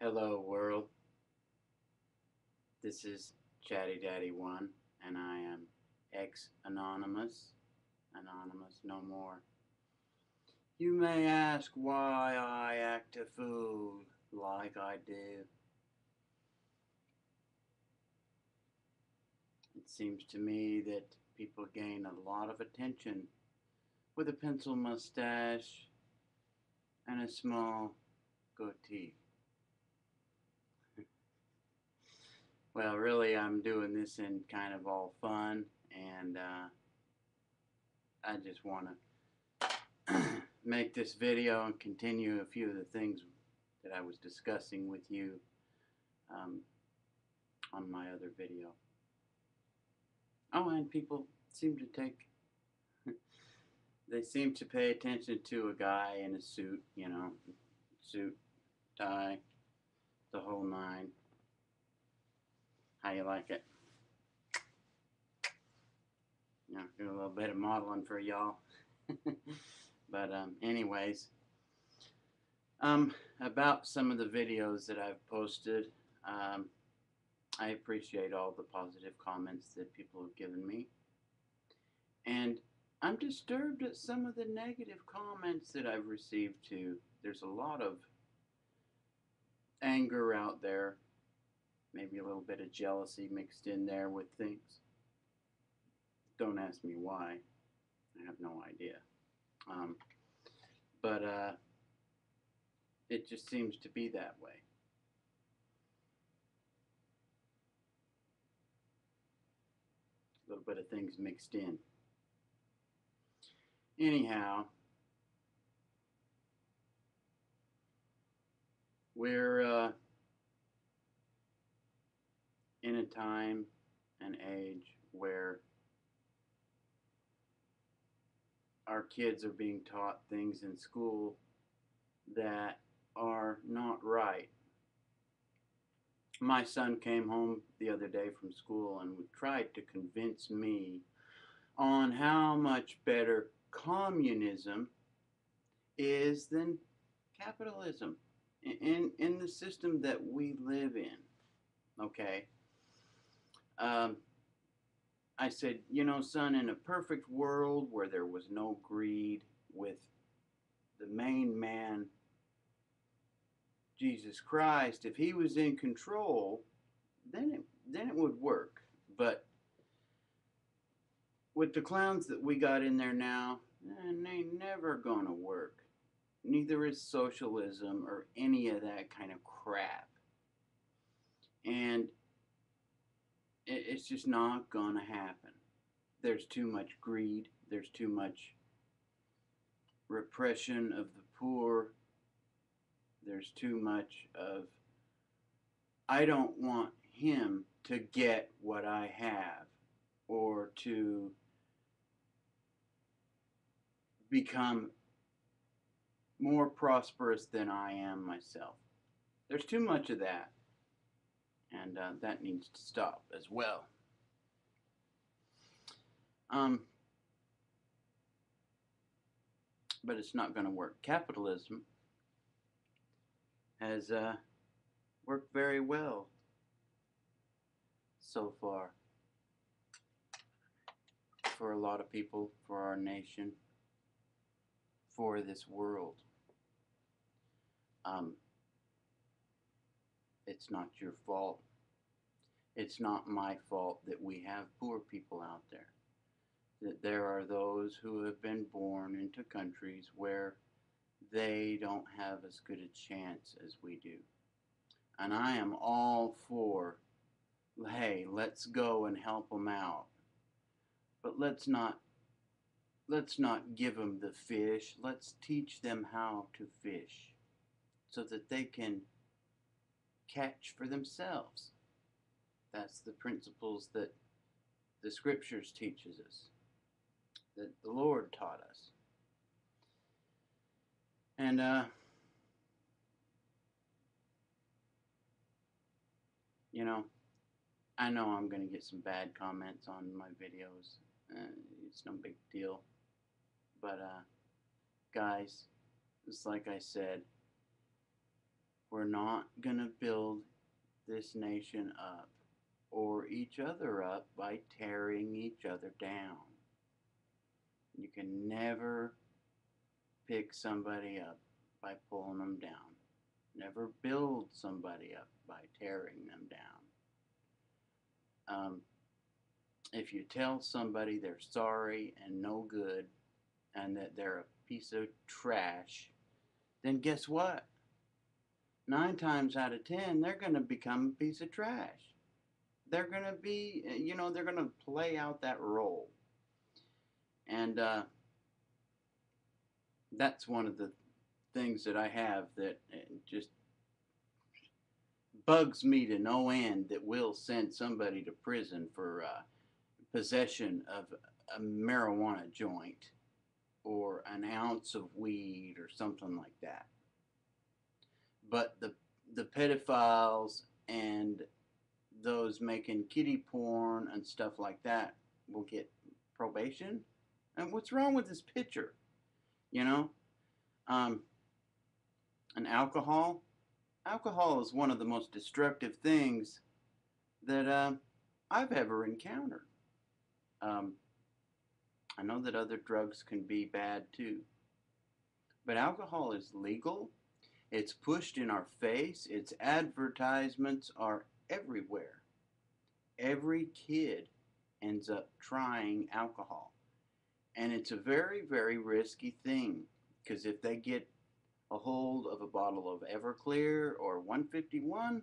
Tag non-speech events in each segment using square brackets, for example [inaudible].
Hello world. This is Chaddy Daddy One, and I am ex anonymous. Anonymous no more. You may ask why I act a fool like I do. It seems to me that people gain a lot of attention with a pencil mustache and a small goatee. Well, really, I'm doing this in kind of all fun, and uh, I just want [clears throat] to make this video and continue a few of the things that I was discussing with you um, on my other video. Oh, and people seem to take, [laughs] they seem to pay attention to a guy in a suit, you know, suit, tie, the whole nine. How you like it? Yeah, do a little bit of modeling for y'all. [laughs] but um, anyways, um, about some of the videos that I've posted, um, I appreciate all the positive comments that people have given me. And I'm disturbed at some of the negative comments that I've received too. There's a lot of anger out there maybe a little bit of jealousy mixed in there with things. Don't ask me why. I have no idea. Um, but uh, it just seems to be that way. A little bit of things mixed in. Anyhow, we're uh, in a time and age where our kids are being taught things in school that are not right. My son came home the other day from school and tried to convince me on how much better communism is than capitalism in, in the system that we live in. Okay? Um, I said, you know, son, in a perfect world where there was no greed, with the main man, Jesus Christ, if he was in control, then it, then it would work. But with the clowns that we got in there now, and eh, they never gonna work. Neither is socialism or any of that kind of crap. And it's just not going to happen. There's too much greed. There's too much repression of the poor. There's too much of, I don't want him to get what I have or to become more prosperous than I am myself. There's too much of that and uh, that needs to stop as well. Um, but it's not going to work. Capitalism has uh, worked very well so far for a lot of people, for our nation, for this world. Um, it's not your fault. It's not my fault that we have poor people out there. That there are those who have been born into countries where they don't have as good a chance as we do. And I am all for, hey, let's go and help them out. But let's not let's not give them the fish. Let's teach them how to fish so that they can catch for themselves. That's the principles that the scriptures teaches us, that the Lord taught us. And uh, you know, I know I'm going to get some bad comments on my videos. Uh, it's no big deal. But uh, guys, it's like I said, We're not going to build this nation up or each other up by tearing each other down. You can never pick somebody up by pulling them down. Never build somebody up by tearing them down. Um, if you tell somebody they're sorry and no good and that they're a piece of trash, then guess what? Nine times out of ten, they're going to become a piece of trash. They're going to be, you know, they're going to play out that role. And uh, that's one of the things that I have that uh, just bugs me to no end that will send somebody to prison for uh, possession of a marijuana joint or an ounce of weed or something like that. But the the pedophiles and those making kitty porn and stuff like that will get probation. And what's wrong with this picture? You know, um, and alcohol. Alcohol is one of the most destructive things that uh, I've ever encountered. Um, I know that other drugs can be bad too. But alcohol is legal. It's pushed in our face. Its advertisements are everywhere. Every kid ends up trying alcohol. And it's a very, very risky thing because if they get a hold of a bottle of Everclear or 151,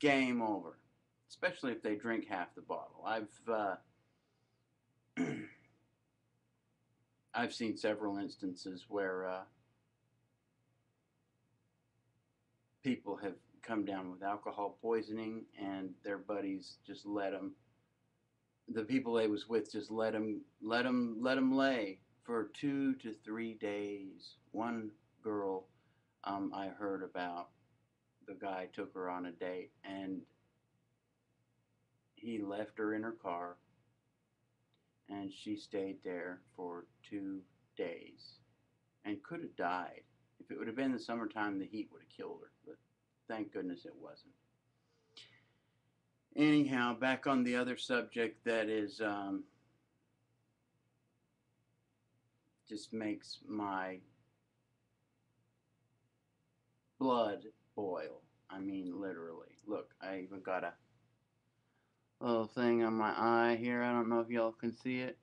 game over. Especially if they drink half the bottle. I've uh, [clears throat] I've seen several instances where uh, people have come down with alcohol poisoning and their buddies just let them the people they was with just let them let them let them lay for two to three days one girl um, i heard about the guy took her on a date and he left her in her car and she stayed there for two days and could have died. If it would have been the summertime, the heat would have killed her, but thank goodness it wasn't. Anyhow, back on the other subject that is um, just makes my blood boil. I mean, literally. Look, I even got a little thing on my eye here. I don't know if y'all can see it.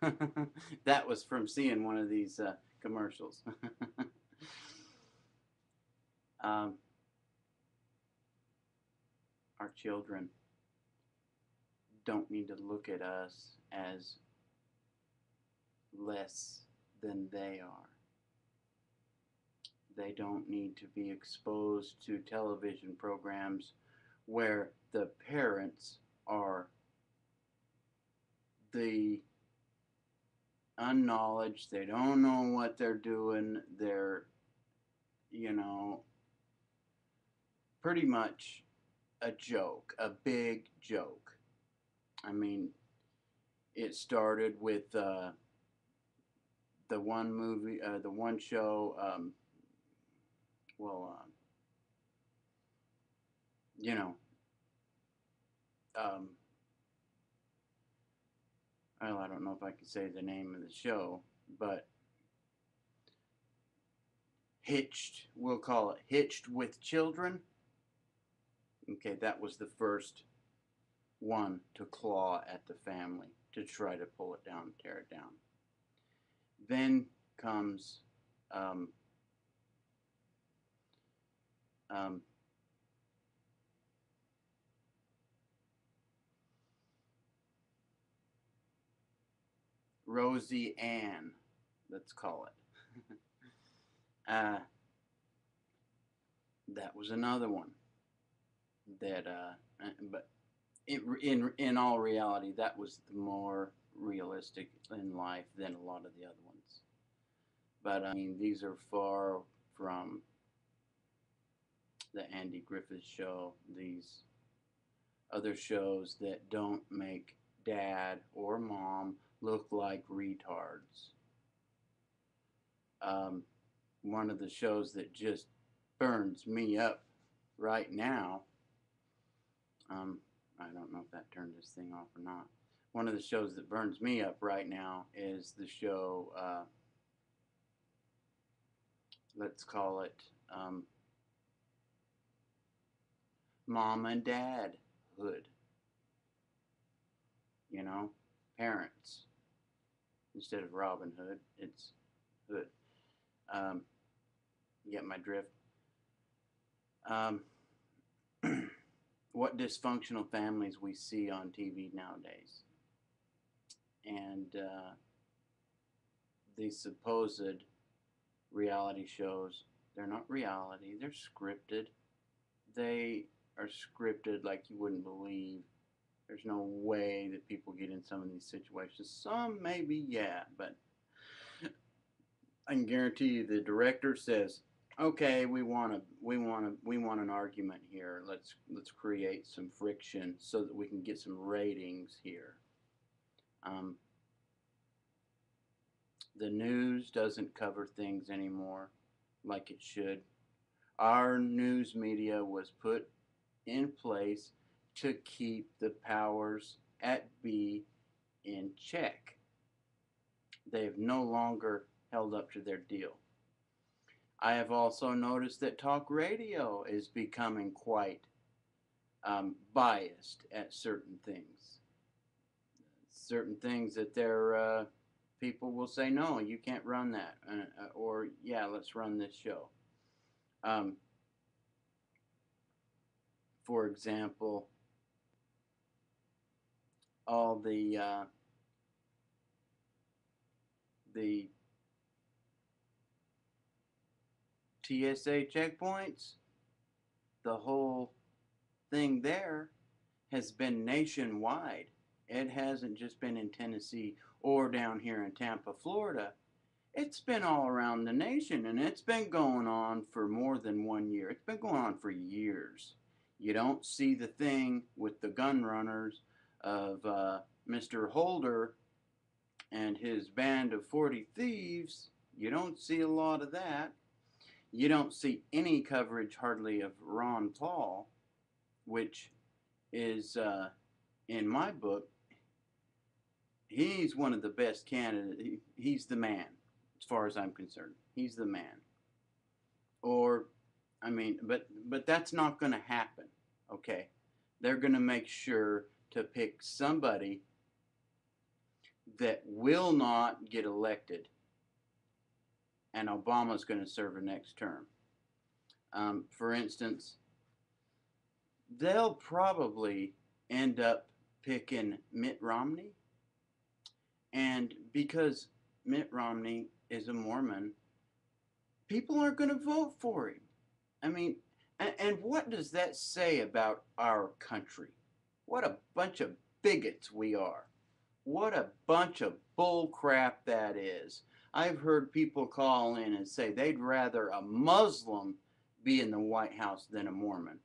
[laughs] that was from seeing one of these uh, commercials. [laughs] um, our children don't need to look at us as less than they are. They don't need to be exposed to television programs where the parents are the unknowledge. They don't know what they're doing. They're, you know, pretty much a joke, a big joke. I mean, it started with uh, the one movie, uh, the one show, um, well, uh, you know, um, well, I don't know if I can say the name of the show, but Hitched, we'll call it Hitched with Children. Okay, that was the first one to claw at the family to try to pull it down, tear it down. Then comes um, um, Rosie Ann, let's call it. [laughs] uh, that was another one that, uh, but it, in in all reality, that was more realistic in life than a lot of the other ones. But I mean, these are far from the Andy Griffith show. These other shows that don't make dad or mom look like retards. Um, one of the shows that just burns me up right now. Um, I don't know if that turned this thing off or not. One of the shows that burns me up right now is the show, uh, let's call it um, Mom and Dad Hood. You know, parents. Instead of Robin Hood, it's Hood. Um, get my drift. Um, what dysfunctional families we see on TV nowadays. And uh, these supposed reality shows, they're not reality, they're scripted. They are scripted like you wouldn't believe. There's no way that people get in some of these situations. Some maybe, yeah, but I can guarantee you the director says, "Okay, we want to, we want to, we want an argument here. Let's let's create some friction so that we can get some ratings here." Um, the news doesn't cover things anymore like it should. Our news media was put in place to keep the powers at B in check. They have no longer held up to their deal. I have also noticed that talk radio is becoming quite um, biased at certain things. Certain things that their uh, people will say, no, you can't run that. Uh, or, yeah, let's run this show. Um, for example, all the uh, the TSA checkpoints, the whole thing there has been nationwide. It hasn't just been in Tennessee or down here in Tampa, Florida. It's been all around the nation and it's been going on for more than one year. It's been going on for years. You don't see the thing with the gun runners of uh, Mr. Holder and his band of 40 thieves. You don't see a lot of that. You don't see any coverage hardly of Ron Paul, which is, uh, in my book, he's one of the best candidates. He's the man, as far as I'm concerned. He's the man. Or, I mean, but but that's not going to happen. Okay, they're going to make sure to pick somebody that will not get elected, and Obama's going to serve a next term. Um, for instance, they'll probably end up picking Mitt Romney, and because Mitt Romney is a Mormon, people aren't going to vote for him. I mean, and, and what does that say about our country? What a bunch of bigots we are. What a bunch of bull crap that is. I've heard people call in and say they'd rather a Muslim be in the White House than a Mormon.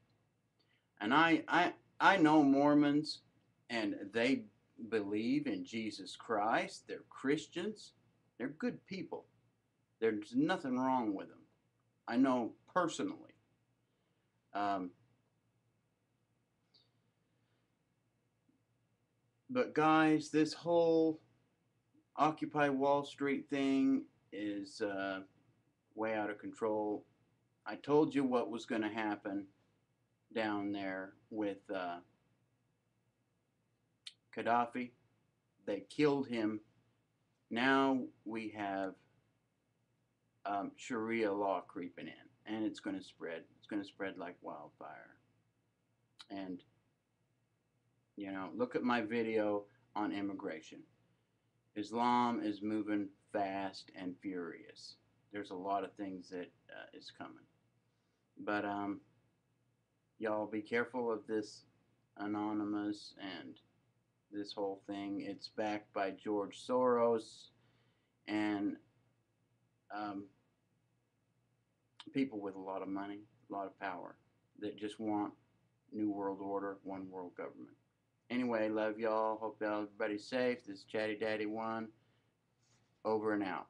And I, I, I know Mormons and they believe in Jesus Christ. They're Christians. They're good people. There's nothing wrong with them. I know personally. Um, but guys, this whole Occupy Wall Street thing is uh, way out of control. I told you what was going to happen down there with uh, Gaddafi. They killed him. Now we have um, Sharia law creeping in, and it's going to spread. It's going to spread like wildfire. And, you know, look at my video on immigration. Islam is moving fast and furious. There's a lot of things that uh, is coming. But, um, y'all be careful of this anonymous and this whole thing. It's backed by George Soros and um, people with a lot of money, a lot of power that just want New World Order, one world government. Anyway, love y'all. Hope everybody's safe. This is Chaddy Daddy One. Over and out.